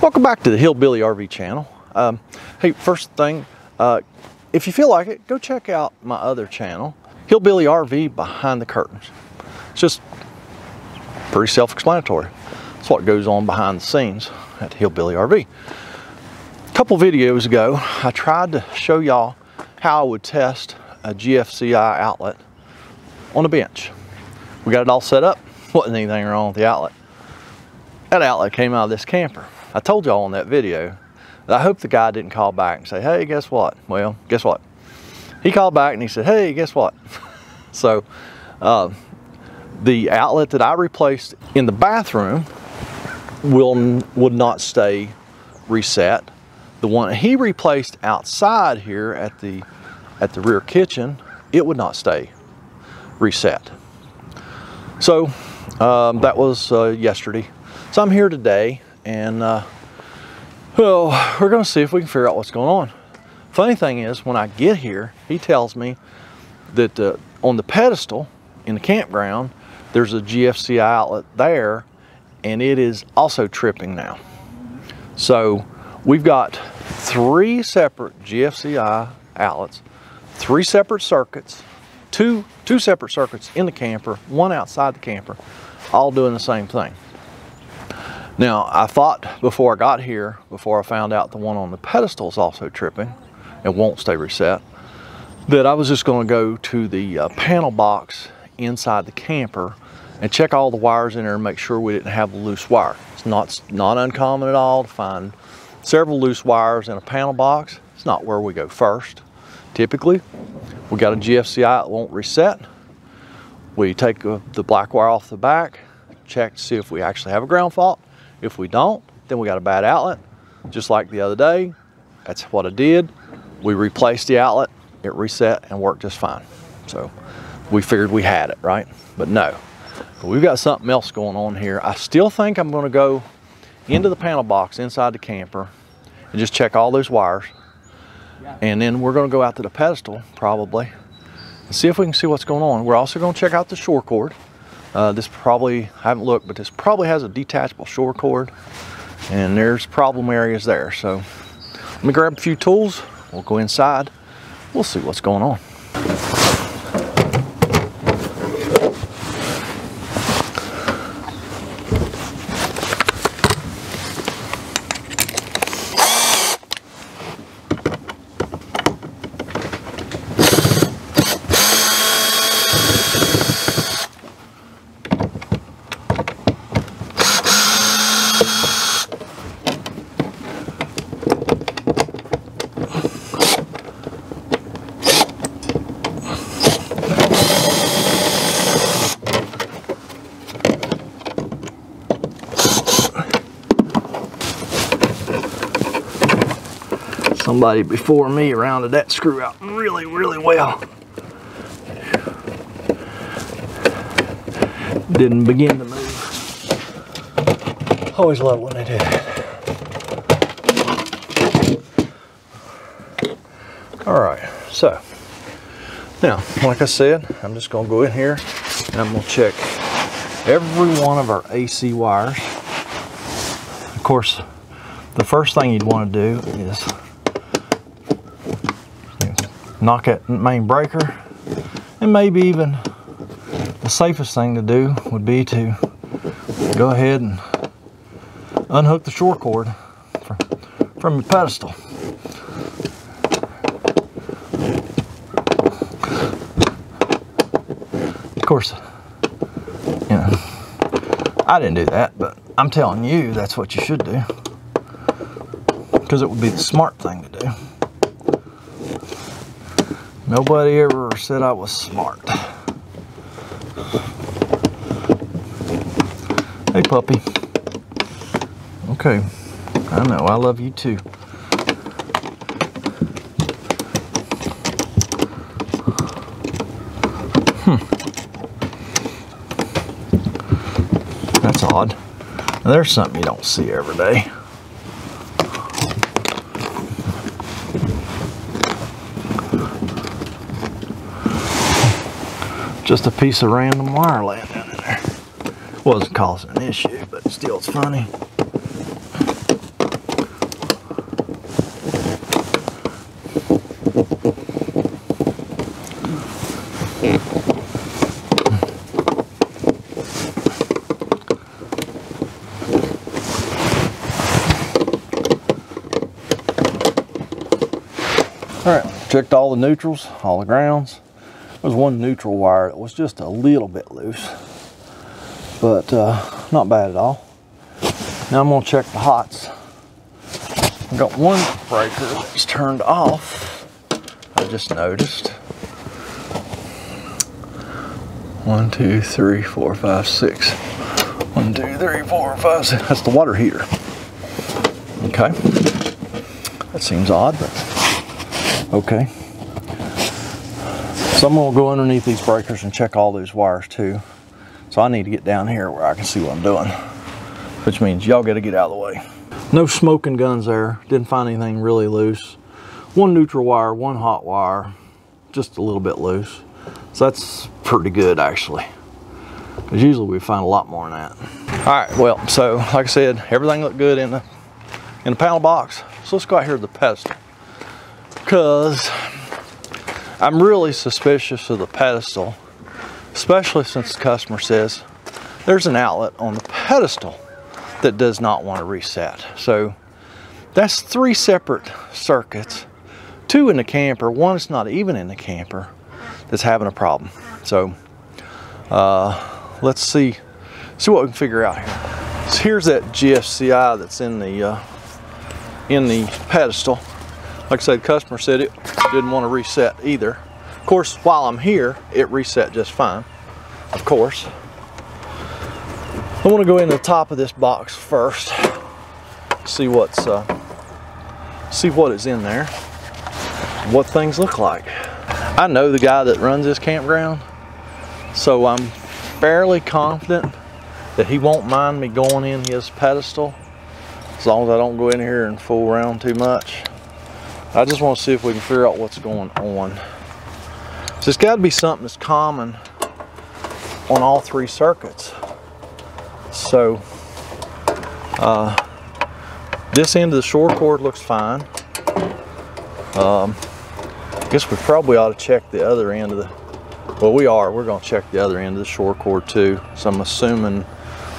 Welcome back to the Hillbilly RV channel. Um, hey, first thing, uh, if you feel like it, go check out my other channel, Hillbilly RV Behind the Curtains. It's just pretty self-explanatory. That's what goes on behind the scenes at Hillbilly RV. A couple videos ago, I tried to show y'all how I would test a GFCI outlet on a bench. We got it all set up, wasn't anything wrong with the outlet. That outlet came out of this camper. I told y'all on that video I hope the guy didn't call back and say, hey, guess what? Well, guess what? He called back and he said, hey, guess what? so uh, the outlet that I replaced in the bathroom will would not stay reset. The one he replaced outside here at the at the rear kitchen, it would not stay reset. So um, that was uh, yesterday. So I'm here today and uh, well, we're gonna see if we can figure out what's going on. Funny thing is, when I get here, he tells me that uh, on the pedestal in the campground, there's a GFCI outlet there and it is also tripping now. So we've got three separate GFCI outlets, three separate circuits, two, two separate circuits in the camper, one outside the camper, all doing the same thing. Now, I thought before I got here, before I found out the one on the pedestal is also tripping and won't stay reset, that I was just going to go to the uh, panel box inside the camper and check all the wires in there and make sure we didn't have a loose wire. It's not, not uncommon at all to find several loose wires in a panel box. It's not where we go first. Typically, we got a GFCI that won't reset. We take uh, the black wire off the back, check to see if we actually have a ground fault. If we don't, then we got a bad outlet. Just like the other day, that's what I did. We replaced the outlet, it reset and worked just fine. So we figured we had it, right? But no, we've got something else going on here. I still think I'm gonna go into the panel box inside the camper and just check all those wires. And then we're gonna go out to the pedestal probably and see if we can see what's going on. We're also gonna check out the shore cord. Uh, this probably, I haven't looked, but this probably has a detachable shore cord and there's problem areas there. So let me grab a few tools. We'll go inside. We'll see what's going on. Somebody before me rounded that screw out really, really well. Didn't begin to move. Always love when they do. All right, so now, like I said, I'm just gonna go in here and I'm gonna check every one of our AC wires. Of course, the first thing you'd want to do is knock that main breaker and maybe even the safest thing to do would be to go ahead and unhook the shore cord from, the pedestal. Of course, you know, I didn't do that, but I'm telling you that's what you should do because it would be the smart thing to do. Nobody ever said I was smart. Hey, puppy. Okay. I know, I love you too. Hmm. That's odd. There's something you don't see every day. Just a piece of random wire laying down in there. Wasn't causing an issue, but still it's funny. All right, checked all the neutrals, all the grounds. Was one neutral wire that was just a little bit loose, but uh, not bad at all. Now I'm gonna check the hots. I've got one breaker that's turned off. I just noticed. One, two, three, four, five, six. One, two, three, four, five, six. That's the water heater. Okay. That seems odd, but okay. So I'm gonna go underneath these breakers and check all these wires too. So I need to get down here where I can see what I'm doing, which means y'all gotta get out of the way. No smoking guns there. Didn't find anything really loose. One neutral wire, one hot wire, just a little bit loose. So that's pretty good actually. Because usually we find a lot more than that. All right, well, so like I said, everything looked good in the in the panel box. So let's go out here to the pedestal. Because I'm really suspicious of the pedestal, especially since the customer says there's an outlet on the pedestal that does not want to reset. So that's three separate circuits, two in the camper, one is not even in the camper that's having a problem. So uh, let's see, see what we can figure out here. So here's that GFCI that's in the uh, in the pedestal. Like I said, customer said it didn't want to reset either. Of course, while I'm here, it reset just fine, of course. I want to go in the top of this box first, see what's, uh, see what is in there, what things look like. I know the guy that runs this campground, so I'm fairly confident that he won't mind me going in his pedestal as long as I don't go in here and fool around too much. I just want to see if we can figure out what's going on. So it's got to be something that's common on all three circuits. So uh, this end of the shore cord looks fine. Um, I guess we probably ought to check the other end of the, well we are, we're going to check the other end of the shore cord too. So I'm assuming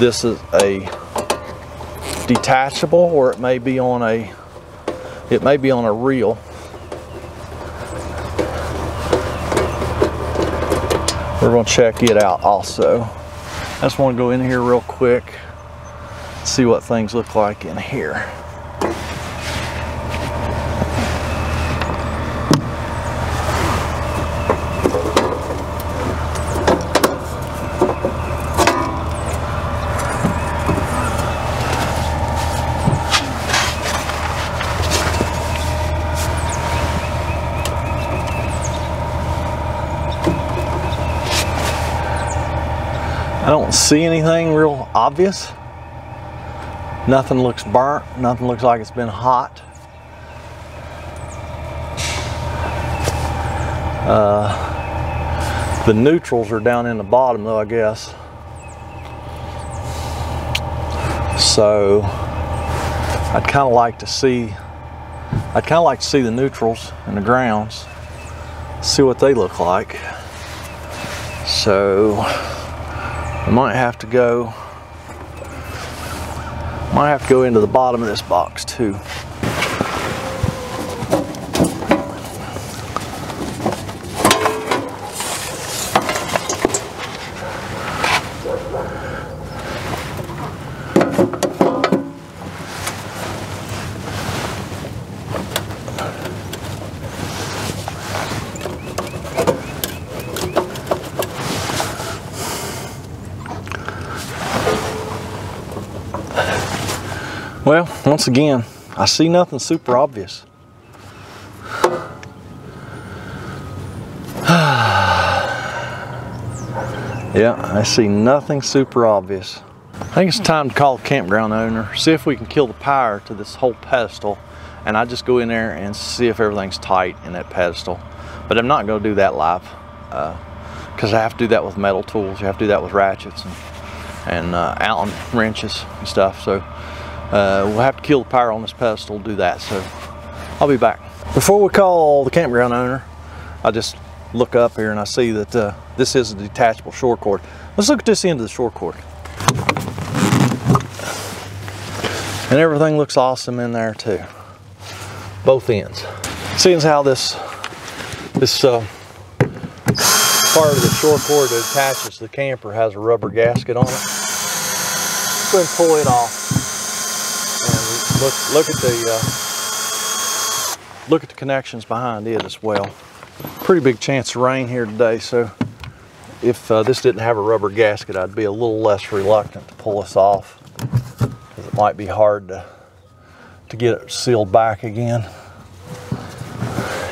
this is a detachable or it may be on a it may be on a reel. We're to check it out also. I just want to go in here real quick see what things look like in here I don't see anything real obvious. Nothing looks burnt. Nothing looks like it's been hot. Uh, the neutrals are down in the bottom though, I guess. So I'd kind of like to see, I'd kind of like to see the neutrals and the grounds, see what they look like. So I might have to go might have to go into the bottom of this box too. Well, once again, I see nothing super obvious. yeah, I see nothing super obvious. I think it's time to call the campground owner, see if we can kill the power to this whole pedestal, and I just go in there and see if everything's tight in that pedestal. But I'm not going to do that live, because uh, I have to do that with metal tools. You have to do that with ratchets and, and uh, Allen wrenches and stuff. So uh, we'll have to kill the power on this pedestal to do that. So I'll be back. Before we call the campground owner, I just look up here and I see that uh, this is a detachable shore cord. Let's look at this end of the shore cord. And everything looks awesome in there too. Both ends. Seeing how this this uh, part of the shore cord that attaches to the camper has a rubber gasket on it. Let's Go ahead and pull it off look look at the uh, look at the connections behind it as well. Pretty big chance of rain here today, so if uh, this didn't have a rubber gasket, I'd be a little less reluctant to pull this off because it might be hard to to get it sealed back again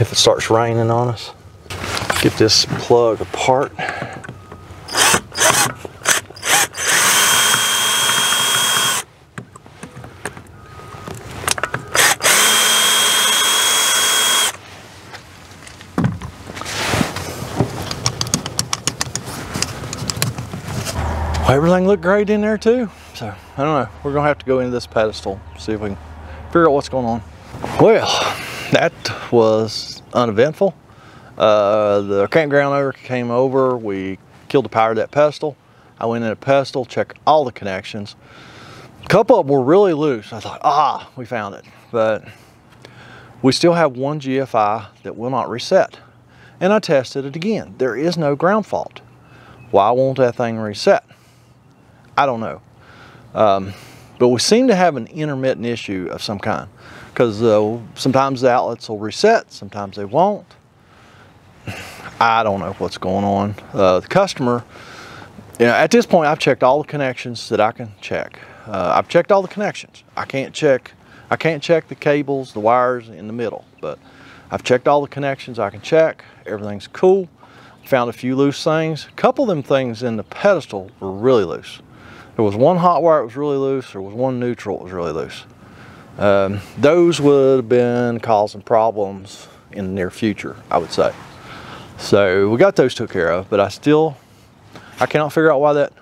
if it starts raining on us. Get this plug apart. Everything looked great in there too. So I don't know. We're gonna have to go into this pedestal, see if we can figure out what's going on. Well, that was uneventful. Uh, the campground owner came over. We killed the power of that pedestal. I went in a pedestal, checked all the connections. A couple of them were really loose. I thought, ah, we found it. But we still have one GFI that will not reset. And I tested it again. There is no ground fault. Why won't that thing reset? I don't know. Um, but we seem to have an intermittent issue of some kind because uh, sometimes the outlets will reset, sometimes they won't. I don't know what's going on. Uh, the customer, you know, at this point, I've checked all the connections that I can check. Uh, I've checked all the connections. I can't check, I can't check the cables, the wires in the middle, but I've checked all the connections I can check. Everything's cool. Found a few loose things. A couple of them things in the pedestal were really loose. There was one hot wire that was really loose. There was one neutral that was really loose. Um, those would have been causing problems in the near future, I would say. So we got those took care of, but I still, I cannot figure out why that,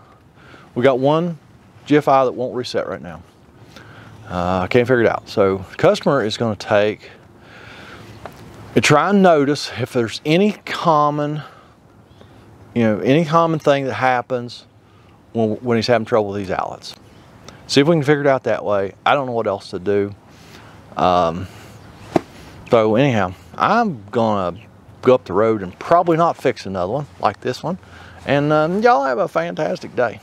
we got one GFI that won't reset right now. Uh, I can't figure it out. So customer is going to take and try and notice if there's any common, you know, any common thing that happens when, when he's having trouble with these outlets. See if we can figure it out that way. I don't know what else to do. Um, so anyhow, I'm gonna go up the road and probably not fix another one like this one. And um, y'all have a fantastic day.